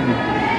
Música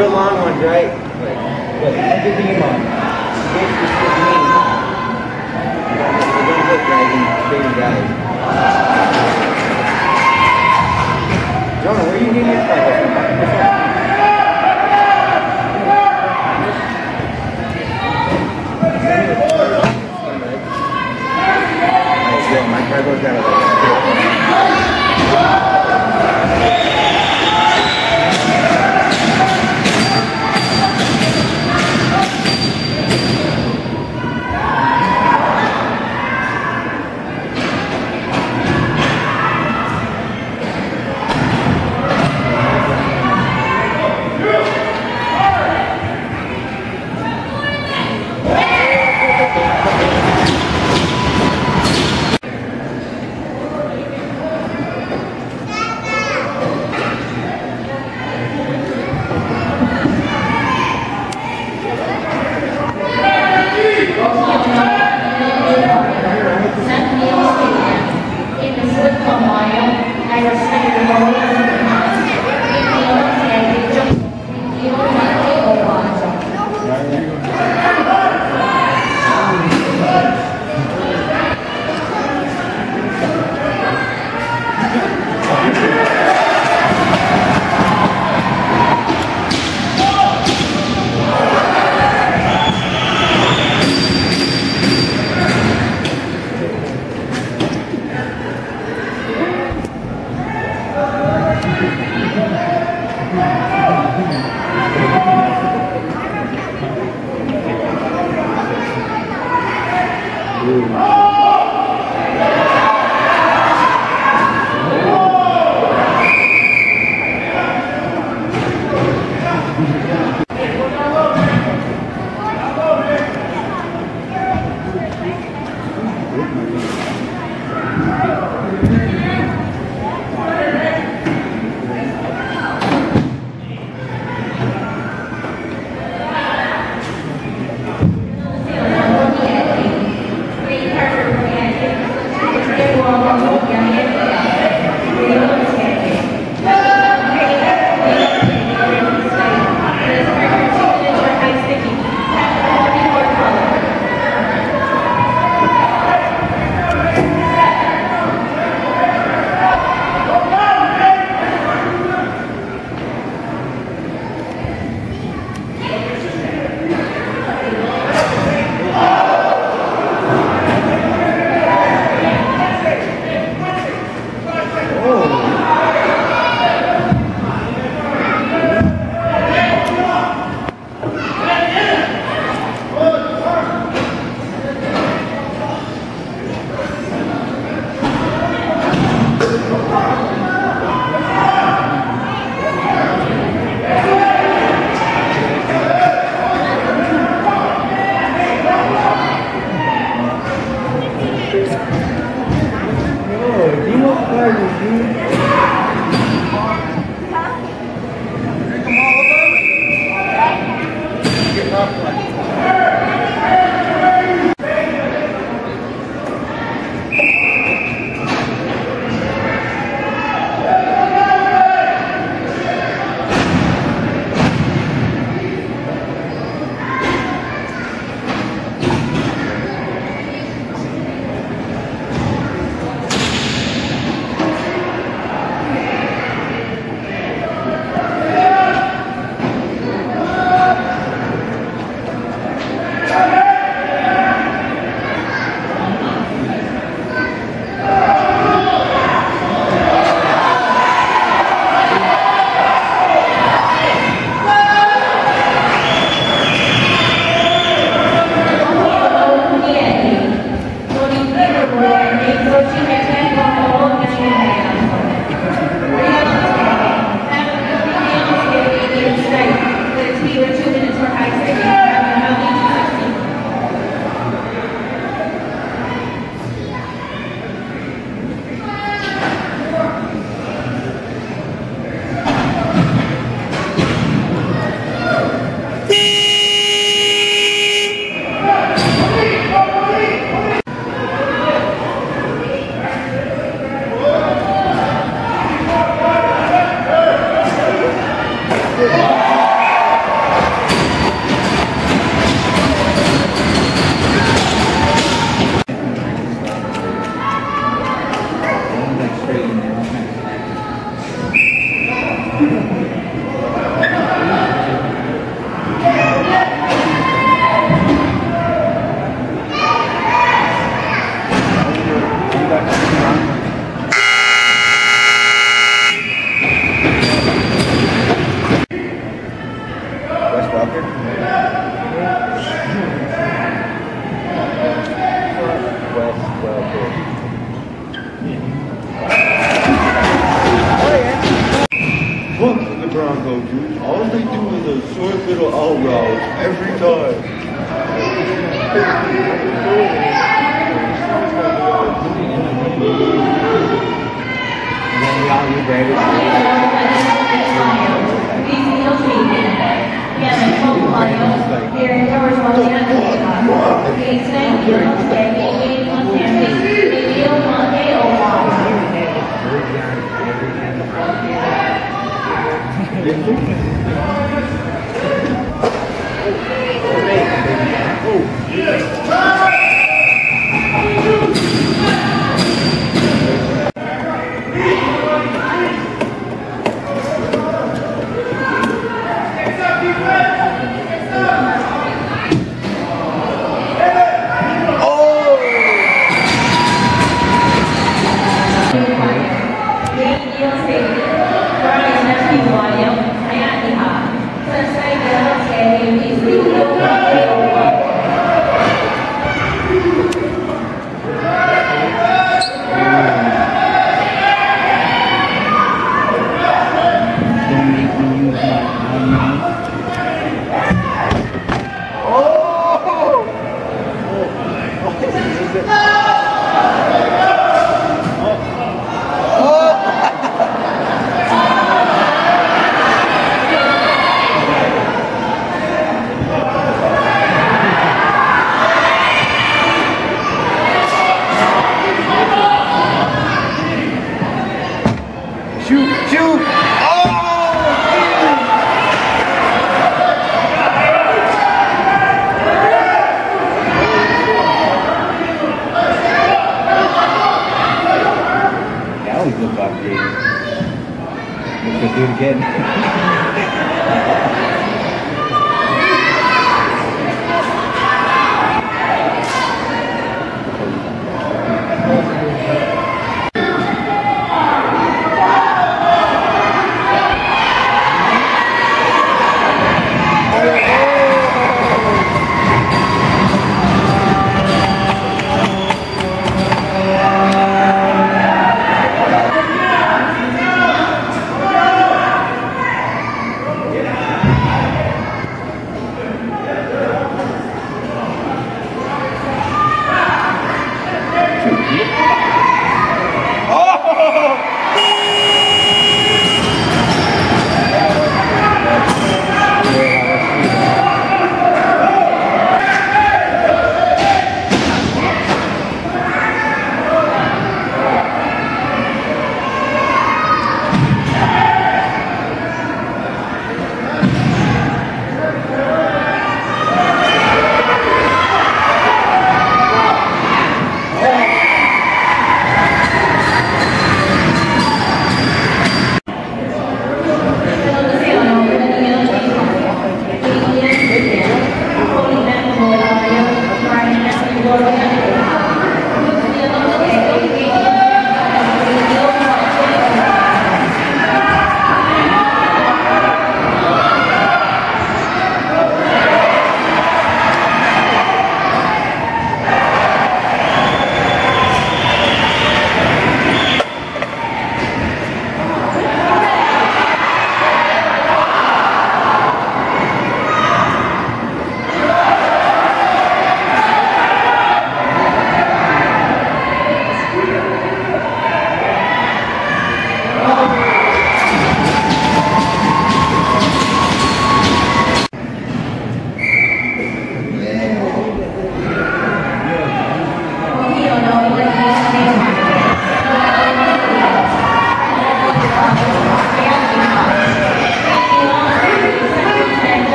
real long ones, right? Like, look, look at the mom. This is for me. They don't look right in bigger guys. Jonah, where you getting your? Like, yo, my cargo's got a